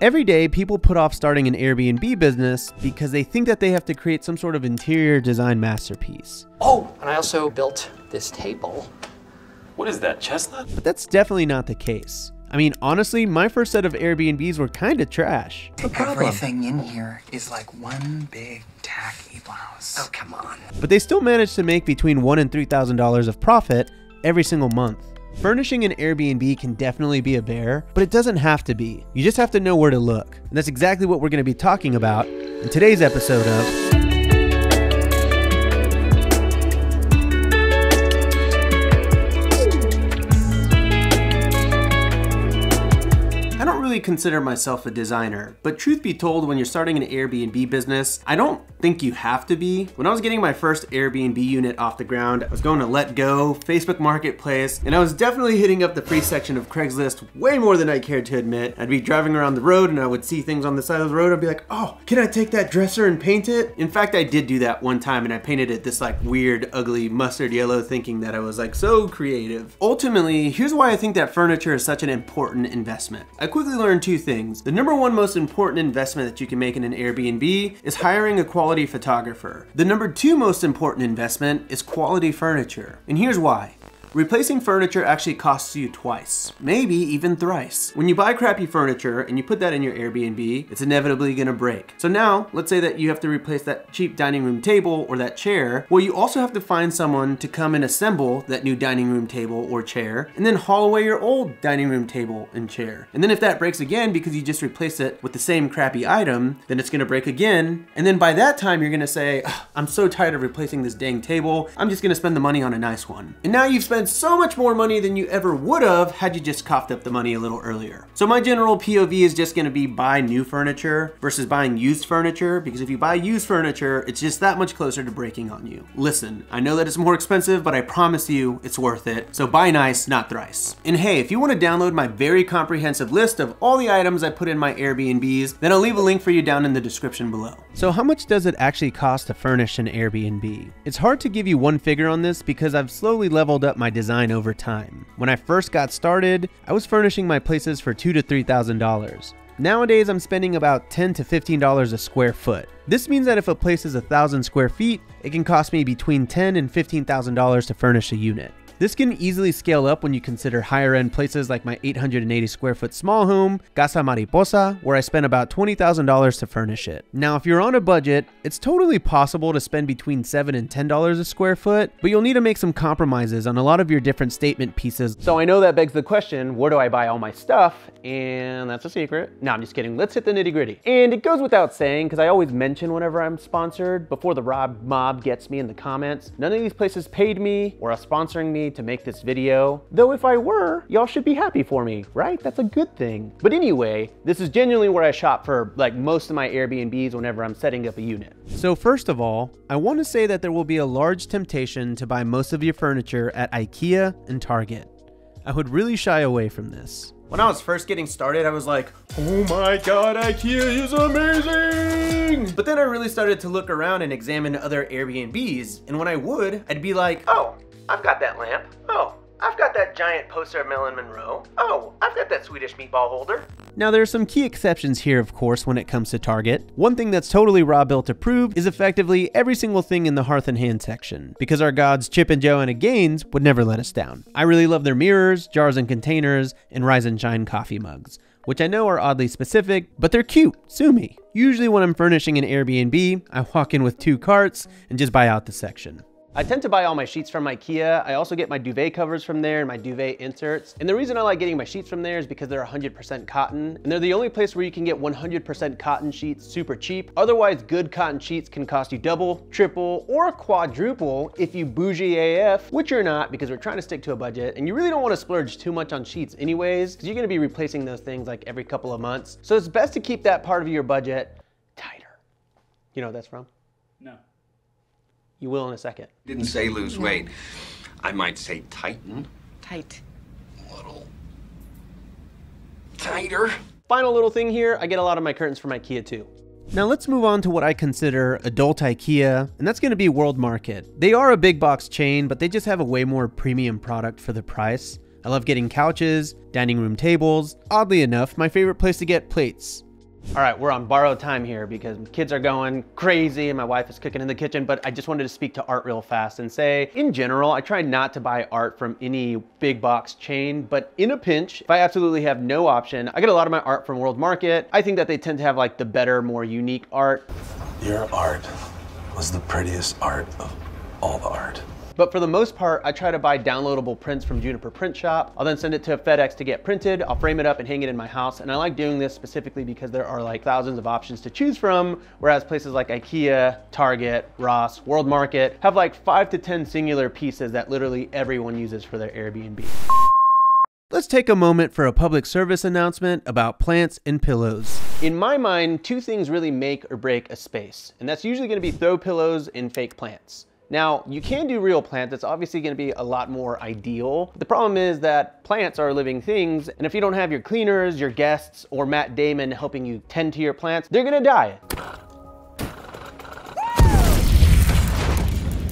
Every day, people put off starting an Airbnb business because they think that they have to create some sort of interior design masterpiece. Oh, and I also built this table. What is that, chestnut? But that's definitely not the case. I mean, honestly, my first set of Airbnbs were kinda trash. Everything in here is like one big tacky blouse. Oh, come on. But they still managed to make between one and three thousand dollars of profit every single month. Furnishing an Airbnb can definitely be a bear, but it doesn't have to be. You just have to know where to look. And that's exactly what we're going to be talking about in today's episode of consider myself a designer, but truth be told, when you're starting an Airbnb business, I don't think you have to be. When I was getting my first Airbnb unit off the ground, I was going to Letgo, Facebook Marketplace, and I was definitely hitting up the free section of Craigslist way more than I cared to admit. I'd be driving around the road and I would see things on the side of the road. I'd be like, oh, can I take that dresser and paint it? In fact, I did do that one time and I painted it this like weird, ugly mustard yellow thinking that I was like so creative. Ultimately, here's why I think that furniture is such an important investment. I quickly learned two things. The number one most important investment that you can make in an Airbnb is hiring a quality photographer. The number two most important investment is quality furniture. And here's why. Replacing furniture actually costs you twice, maybe even thrice. When you buy crappy furniture and you put that in your Airbnb, it's inevitably gonna break. So now, let's say that you have to replace that cheap dining room table or that chair, well you also have to find someone to come and assemble that new dining room table or chair, and then haul away your old dining room table and chair. And then if that breaks again because you just replaced it with the same crappy item, then it's gonna break again. And then by that time you're gonna say, I'm so tired of replacing this dang table, I'm just gonna spend the money on a nice one. And now you've spent so much more money than you ever would have had you just coughed up the money a little earlier. So my general POV is just gonna be buy new furniture versus buying used furniture because if you buy used furniture, it's just that much closer to breaking on you. Listen, I know that it's more expensive, but I promise you it's worth it. So buy nice, not thrice. And hey, if you wanna download my very comprehensive list of all the items I put in my Airbnbs, then I'll leave a link for you down in the description below. So how much does it actually cost to furnish an Airbnb? It's hard to give you one figure on this because I've slowly leveled up my design over time. When I first got started, I was furnishing my places for two to three thousand dollars. Nowadays, I'm spending about 10 to $15 a square foot. This means that if a place is a thousand square feet, it can cost me between 10 and $15,000 to furnish a unit. This can easily scale up when you consider higher end places like my 880 square foot small home, Casa Mariposa, where I spent about $20,000 to furnish it. Now, if you're on a budget, it's totally possible to spend between 7 and $10 a square foot, but you'll need to make some compromises on a lot of your different statement pieces. So I know that begs the question, where do I buy all my stuff? And that's a secret. No, I'm just kidding. Let's hit the nitty gritty. And it goes without saying, because I always mention whenever I'm sponsored, before the Rob Mob gets me in the comments, none of these places paid me or are sponsoring me to make this video. Though if I were, y'all should be happy for me, right? That's a good thing. But anyway, this is genuinely where I shop for like most of my Airbnbs whenever I'm setting up a unit. So first of all, I want to say that there will be a large temptation to buy most of your furniture at IKEA and Target. I would really shy away from this. When I was first getting started, I was like, oh my god, IKEA is amazing! But then I really started to look around and examine other Airbnbs, and when I would, I'd be like, oh, I've got that lamp. Oh, I've got that giant poster of Marilyn Monroe. Oh, I've got that Swedish meatball holder. Now, there are some key exceptions here, of course, when it comes to Target. One thing that's totally Robuilt approved is effectively every single thing in the Hearth and Hand section, because our gods Chip and Joanna Gaines would never let us down. I really love their mirrors, jars and containers, and Rise and Shine coffee mugs which I know are oddly specific, but they're cute, sue me. Usually when I'm furnishing an Airbnb, I walk in with two carts and just buy out the section. I tend to buy all my sheets from Ikea. I also get my duvet covers from there and my duvet inserts. And the reason I like getting my sheets from there is because they're 100% cotton. And they're the only place where you can get 100% cotton sheets super cheap. Otherwise, good cotton sheets can cost you double, triple, or quadruple if you bougie AF, which you're not because we're trying to stick to a budget. And you really don't want to splurge too much on sheets anyways, because you're going to be replacing those things like every couple of months. So it's best to keep that part of your budget tighter. You know what that's from? No. You will in a second. Didn't say lose weight. I might say tighten. Tight. A little tighter. Final little thing here, I get a lot of my curtains from IKEA too. Now let's move on to what I consider adult IKEA, and that's going to be World Market. They are a big box chain, but they just have a way more premium product for the price. I love getting couches, dining room tables. Oddly enough, my favorite place to get plates. All right, we're on borrowed time here because kids are going crazy and my wife is cooking in the kitchen, but I just wanted to speak to art real fast and say, in general, I try not to buy art from any big box chain, but in a pinch, if I absolutely have no option, I get a lot of my art from World Market. I think that they tend to have like the better, more unique art. Your art was the prettiest art of all the art. But for the most part, I try to buy downloadable prints from Juniper Print Shop. I'll then send it to FedEx to get printed. I'll frame it up and hang it in my house. And I like doing this specifically because there are like thousands of options to choose from, whereas places like IKEA, Target, Ross, World Market have like five to 10 singular pieces that literally everyone uses for their Airbnb. Let's take a moment for a public service announcement about plants and pillows. In my mind, two things really make or break a space, and that's usually gonna be throw pillows and fake plants. Now, you can do real plants. It's obviously gonna be a lot more ideal. The problem is that plants are living things, and if you don't have your cleaners, your guests, or Matt Damon helping you tend to your plants, they're gonna die.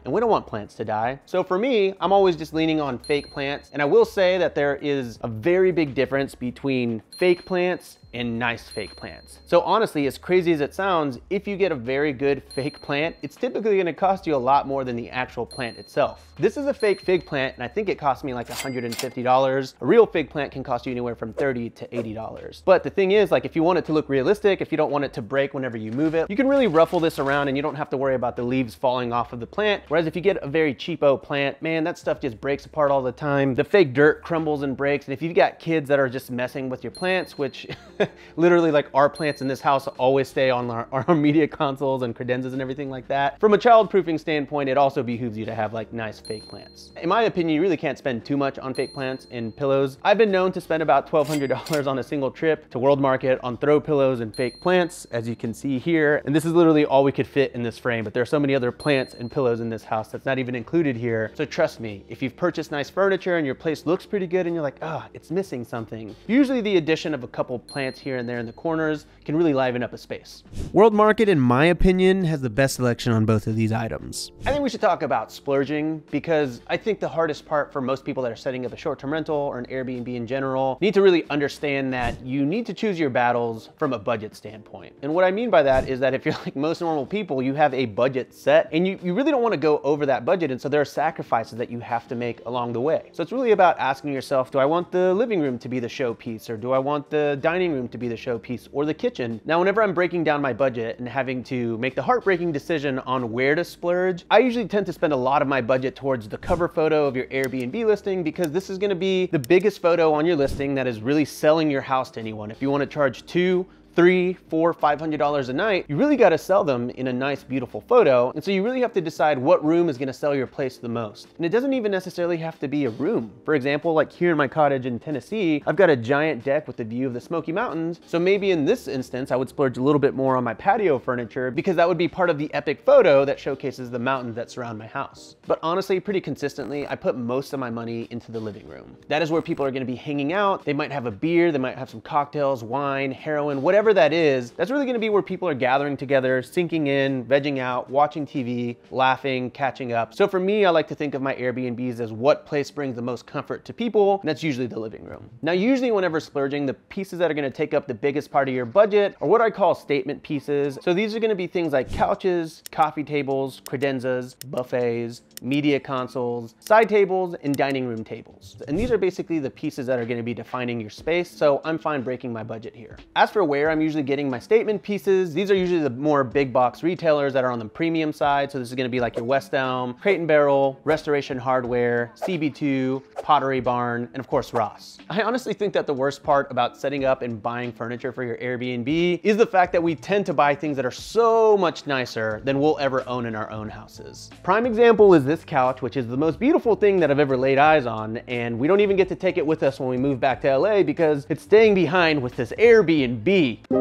and we don't want plants to die. So for me, I'm always just leaning on fake plants. And I will say that there is a very big difference between fake plants and nice fake plants. So honestly, as crazy as it sounds, if you get a very good fake plant, it's typically gonna cost you a lot more than the actual plant itself. This is a fake fig plant, and I think it cost me like $150. A real fig plant can cost you anywhere from 30 to $80. But the thing is, like if you want it to look realistic, if you don't want it to break whenever you move it, you can really ruffle this around and you don't have to worry about the leaves falling off of the plant. Whereas if you get a very cheapo plant, man, that stuff just breaks apart all the time. The fake dirt crumbles and breaks. And if you've got kids that are just messing with your plants, which literally like our plants in this house always stay on our, our media consoles and credenzas and everything like that. From a child-proofing standpoint, it also behooves you to have like nice fake plants. In my opinion, you really can't spend too much on fake plants and pillows. I've been known to spend about $1,200 on a single trip to World Market on throw pillows and fake plants, as you can see here. And this is literally all we could fit in this frame, but there are so many other plants and pillows in this house that's not even included here. So trust me, if you've purchased nice furniture and your place looks pretty good and you're like, ah, oh, it's missing something, usually the addition of a couple plants here and there in the corners can really liven up a space. World Market, in my opinion, has the best selection on both of these items. I think we should talk about splurging because I think the hardest part for most people that are setting up a short-term rental or an Airbnb in general need to really understand that you need to choose your battles from a budget standpoint. And what I mean by that is that if you're like most normal people, you have a budget set and you, you really don't want to go over that budget. And so there are sacrifices that you have to make along the way. So it's really about asking yourself, do I want the living room to be the showpiece or do I want the dining room to be the showpiece or the kitchen? Now, whenever I'm breaking down my budget and having to make the heartbreaking decision on where to splurge, I usually tend to spend a lot of my budget towards the cover photo of your Airbnb listing because this is gonna be the biggest photo on your listing that is really selling your house to anyone. If you wanna charge two, three, four, five hundred dollars a night, you really got to sell them in a nice, beautiful photo. And so you really have to decide what room is going to sell your place the most. And it doesn't even necessarily have to be a room. For example, like here in my cottage in Tennessee, I've got a giant deck with a view of the Smoky Mountains. So maybe in this instance, I would splurge a little bit more on my patio furniture because that would be part of the epic photo that showcases the mountains that surround my house. But honestly, pretty consistently, I put most of my money into the living room. That is where people are going to be hanging out. They might have a beer, they might have some cocktails, wine, heroin, whatever that is, that's really gonna be where people are gathering together, sinking in, vegging out, watching TV, laughing, catching up. So for me, I like to think of my Airbnbs as what place brings the most comfort to people, and that's usually the living room. Now, usually whenever splurging, the pieces that are gonna take up the biggest part of your budget are what I call statement pieces. So these are gonna be things like couches, coffee tables, credenzas, buffets, media consoles, side tables, and dining room tables. And these are basically the pieces that are gonna be defining your space, so I'm fine breaking my budget here. As for where I'm usually getting my statement pieces, these are usually the more big box retailers that are on the premium side, so this is gonna be like your West Elm, Crate and Barrel, Restoration Hardware, CB2, Pottery Barn, and of course Ross. I honestly think that the worst part about setting up and buying furniture for your Airbnb is the fact that we tend to buy things that are so much nicer than we'll ever own in our own houses. Prime example is this couch, which is the most beautiful thing that I've ever laid eyes on, and we don't even get to take it with us when we move back to LA because it's staying behind with this Airbnb. I'll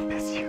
miss you.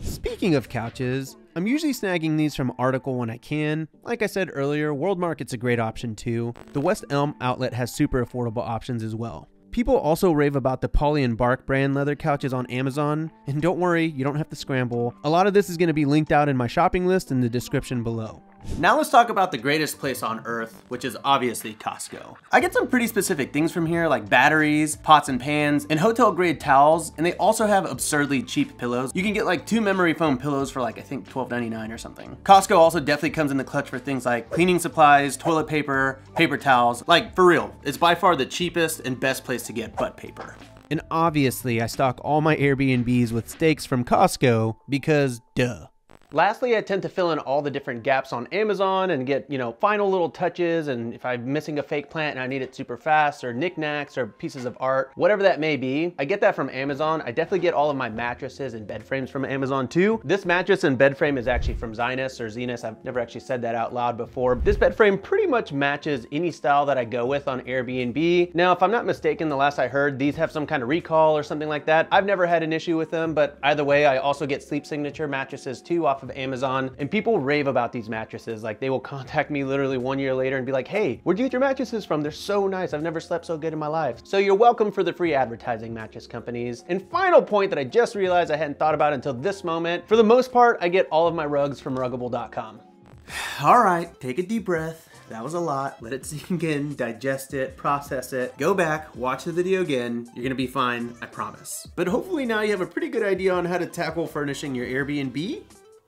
Speaking of couches, I'm usually snagging these from Article when I can. Like I said earlier, World Market's a great option too. The West Elm outlet has super affordable options as well. People also rave about the Poly and Bark brand leather couches on Amazon, and don't worry, you don't have to scramble. A lot of this is going to be linked out in my shopping list in the description below. Now let's talk about the greatest place on earth, which is obviously Costco. I get some pretty specific things from here like batteries, pots and pans, and hotel grade towels, and they also have absurdly cheap pillows. You can get like two memory foam pillows for like I think $12.99 or something. Costco also definitely comes in the clutch for things like cleaning supplies, toilet paper, paper towels. Like for real, it's by far the cheapest and best place to get butt paper. And obviously, I stock all my Airbnbs with steaks from Costco because duh. Lastly, I tend to fill in all the different gaps on Amazon and get, you know, final little touches and if I'm missing a fake plant and I need it super fast or knickknacks or pieces of art, whatever that may be, I get that from Amazon. I definitely get all of my mattresses and bed frames from Amazon too. This mattress and bed frame is actually from Zinus or Zenus. I've never actually said that out loud before. This bed frame pretty much matches any style that I go with on Airbnb. Now, if I'm not mistaken, the last I heard, these have some kind of recall or something like that. I've never had an issue with them, but either way, I also get Sleep Signature mattresses too of Amazon. And people rave about these mattresses. Like they will contact me literally one year later and be like, hey, where'd you get your mattresses from? They're so nice. I've never slept so good in my life. So you're welcome for the free advertising mattress companies. And final point that I just realized I hadn't thought about until this moment. For the most part, I get all of my rugs from ruggable.com. All right, take a deep breath. That was a lot. Let it sink in, digest it, process it. Go back, watch the video again. You're gonna be fine, I promise. But hopefully now you have a pretty good idea on how to tackle furnishing your Airbnb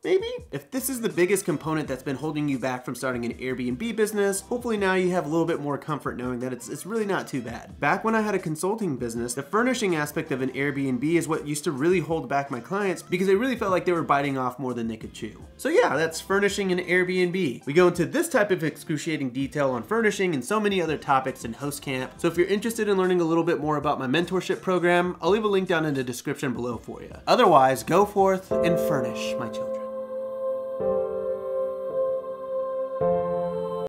maybe? If this is the biggest component that's been holding you back from starting an Airbnb business, hopefully now you have a little bit more comfort knowing that it's, it's really not too bad. Back when I had a consulting business, the furnishing aspect of an Airbnb is what used to really hold back my clients because they really felt like they were biting off more than they could chew. So yeah, that's furnishing an Airbnb. We go into this type of excruciating detail on furnishing and so many other topics in Host Camp. So if you're interested in learning a little bit more about my mentorship program, I'll leave a link down in the description below for you. Otherwise, go forth and furnish, my children.